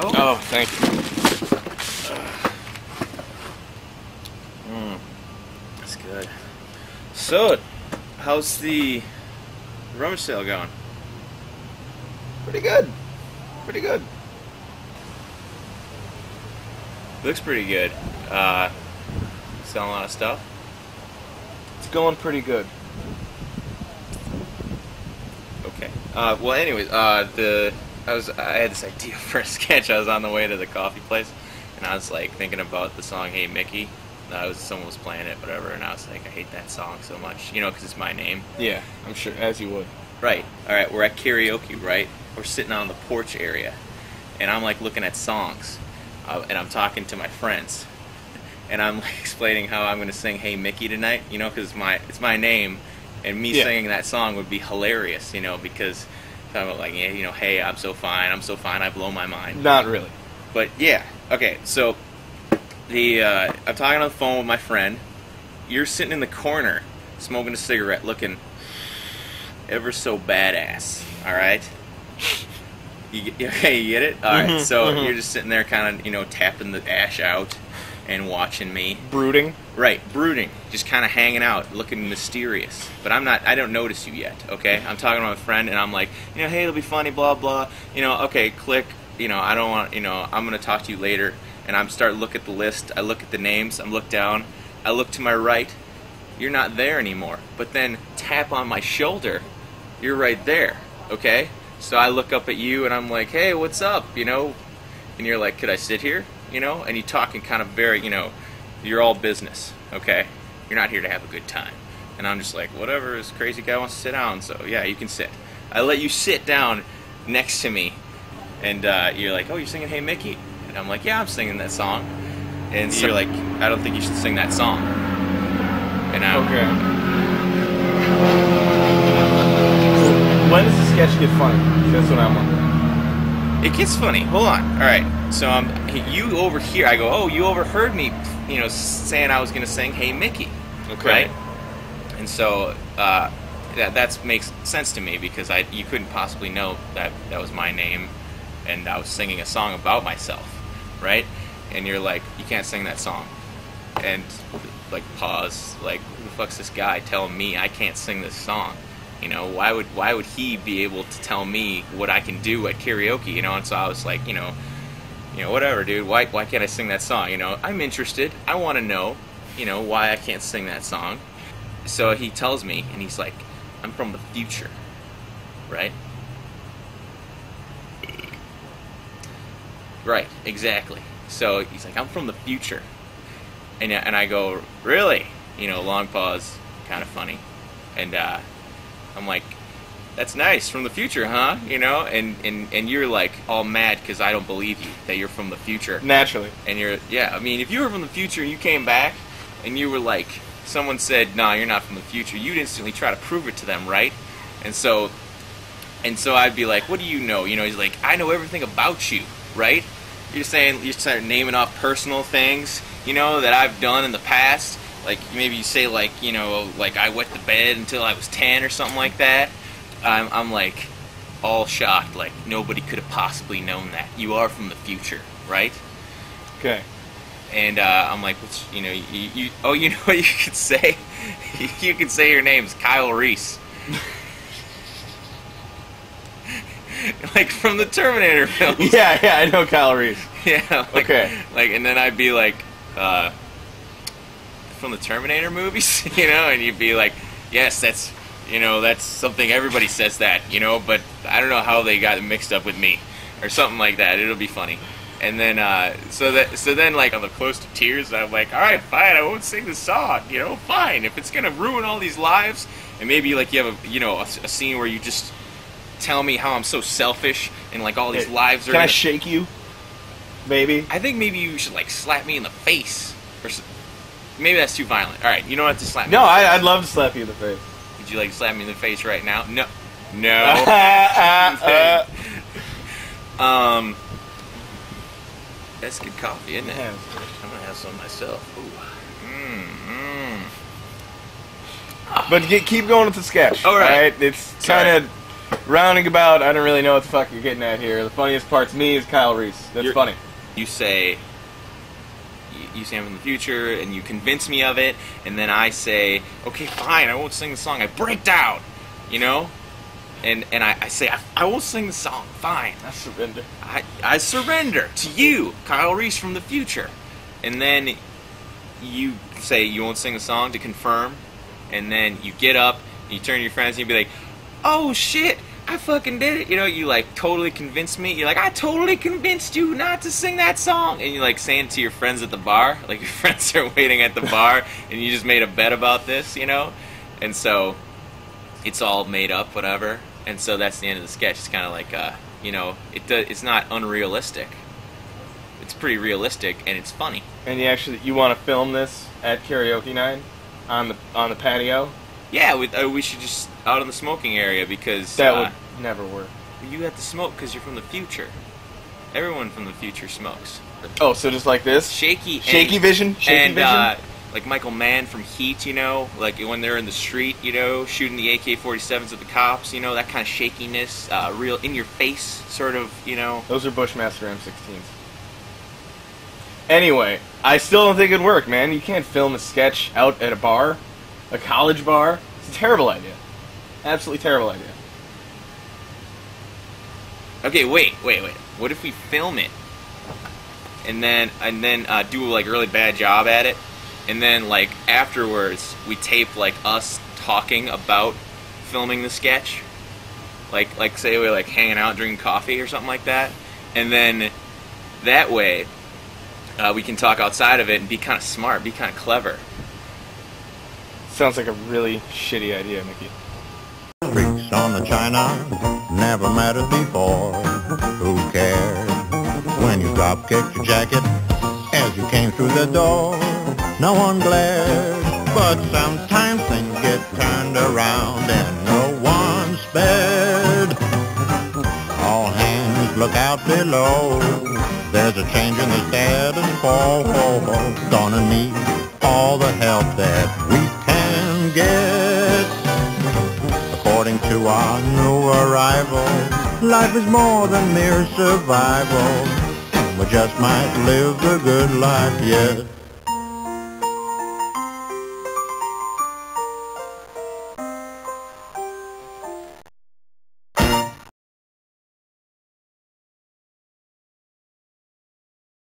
go. Oh, thank you. Mm, that's good. So, how's the rummage sale going? Pretty good. Pretty good. Looks pretty good. Uh, selling a lot of stuff. It's going pretty good. Okay. Uh, well, anyways, uh, the I was I had this idea for a sketch. I was on the way to the coffee place, and I was like thinking about the song "Hey Mickey." I was someone was playing it, whatever, and I was like, I hate that song so much, you know, because it's my name. Yeah, I'm sure, as you would. Right. All right. We're at karaoke, right? We're sitting on the porch area, and I'm like looking at songs, uh, and I'm talking to my friends, and I'm like explaining how I'm going to sing "Hey Mickey" tonight, you know, because my it's my name, and me Yeah. singing that song would be hilarious, you know, because I'm like, yeah, you know, hey, I'm so fine, I'm so fine, I blow my mind. Not really. But yeah, okay, so the uh, I'm talking on the phone with my friend. You're sitting in the corner smoking a cigarette, looking ever so badass. All right. You, okay, you get it? All right. Mhm, So mhm. you're just sitting there, kind of, you know, tapping the ash out and watching me. Brooding. Right, brooding, just kind of hanging out, looking mysterious. But I'm not. I don't notice you yet. Okay, I'm talking to my friend, and I'm like, you know, hey, it'll be funny, blah blah. You know, okay, click. You know, I don't want. You know, I'm gonna talk to you later. And I'm start look at the list. I look at the names. I'm look down. I look to my right. You're not there anymore. But then tap on my shoulder. You're right there. Okay. So I look up at you, and I'm like, hey, what's up? You know, and you're like, could I sit here? You know, and you talking kind of very, you know, you're all business, okay? You're not here to have a good time. And I'm just like, whatever, this crazy guy wants to sit down, so yeah, you can sit. I let you sit down next to me, and uh, you're like, oh, you're singing Hey Mickey? And I'm like, yeah, I'm singing that song. And so you're like, I don't think you should sing that song. And I'm, Okay. When does the sketch get funny? That's what I'm wondering. It gets funny. Hold on. All right. So um, you over here. I go. Oh, you overheard me. You know, saying I was going to sing "Hey Mickey." Okay. Right. And so uh, that that makes sense to me because I you couldn't possibly know that that was my name, and I was singing a song about myself, right? And you're like, you can't sing that song, and like pause. Like, who the fuck's this guy telling me I can't sing this song? You know, why would why would he be able to tell me what I can do at karaoke? You know, and so I was like, you know, you know, whatever, dude. Why why can't I sing that song? You know, I'm interested. I want to know, you know, why I can't sing that song. So he tells me, and he's like, I'm from the future, right? Right, exactly. So he's like, I'm from the future, and and I go, really? You know, long pause, kind of funny, and uh, I'm like, that's nice from the future, huh? You know, and and and you're like all mad because I don't believe you that you're from the future, Naturally. and you're yeah. I mean, if you were from the future and you came back and you were like, someone said, "Nah, you're not from the future," you'd instantly try to prove it to them, right? And so, and so I'd be like, "What do you know?" You know, he's like, "I know everything about you," right? You're saying you start naming off personal things, you know, that I've done in the past. Like maybe you say like, you know, like I wet the bed until I was ten or something like that. I'm, I'm like all shocked. Like nobody could have possibly known that. You are from the future, right? Okay. And uh, I'm like, what's, you know, you, you, oh, you know what you could say? you could say your name's Kyle Reese. like from the Terminator films. Yeah, yeah, I know Kyle Reese. Yeah. Like, Okay. Like, and then I'd be like, uh, from the Terminator movies, you know, and you'd be like, yes, that's, you know, that's something everybody says that, you know, but I don't know how they got mixed up with me, or something like that. It'll be funny. And then, uh, so that, so then, like on the close to tears, I'm like, all right, fine, I won't sing the song, you know, fine. If it's gonna ruin all these lives, and maybe like you have a, you know, a, a scene where you just tell me how I'm so selfish and like all these Hey, lives are. Can I gonna- shake you? Maybe. I think maybe you should like slap me in the face, or maybe that's too violent. All right, you don't have to slap me. No, I. I'd love to slap you in the face. Would you like to slap me in the face right now? No, no. Uh, uh, um, that's good coffee, isn't it? Yeah. I'm gonna have some myself. Ooh. Mm, mm. But get, keep going with the sketch. All right. It's kind of Rounding about, I don't really know what the fuck you're getting at here. The funniest part's me is Kyle Reese. That's You're- funny. You say, you, I'm from the future, and you convince me of it, and then I say, okay, fine, I won't sing the song. I break down, you know, and and I, I say I, I won't sing the song. Fine, I surrender. I, I surrender to you, Kyle Reese from the future. And then you say you won't sing the song to confirm. And then you get up, and you turn to your friends, and you be like, oh shit, I fucking did it. You know, you like totally convinced me. You're like, I totally convinced you not to sing that song. And you like saying to your friends at the bar, like your friends are waiting at the bar, and you just made a bet about this, you know? And so it's all made up, whatever. And so that's the end of the sketch. It's kind of like, uh, you know, it do, it's not unrealistic. It's pretty realistic and it's funny. And you actually you want to film this at Karaoke Night on the on the patio? Yeah, we, uh, we should just out in the smoking area because That uh, would never work. you have to smoke because you're from the future. Everyone from the future smokes. Oh, so just like this? Shaky, and- Shaky vision? Shaky and vision? Uh, like Michael Mann from Heat, you know, like when they're in the street, you know, shooting the AK-47s at the cops, you know, that kind of shakiness, uh, real in your face, sort of, you know. Those are Bushmaster M16s. Anyway, I still don't think it'd work, man. You can't film a sketch out at a bar, a college bar. It's a terrible idea. Absolutely terrible idea. Okay, wait, wait, wait. What if we film it, and then and then uh, do like a really bad job at it, and then like afterwards we tape like us talking about filming the sketch, like like say we're like hanging out drinking coffee or something like that, and then that way uh, we can talk outside of it and be kind of smart, be kind of clever. Sounds like a really shitty idea, Mickey. On the china never mattered before. Who cared when you drop kicked your jacket as you came through the door? No one glared, but sometimes things get turned around and no one spared. All hands look out below. There's a change in the status quo. Gonna need all the help that we can get. Our new arrival, life is more than mere survival. We just might live the good life yet.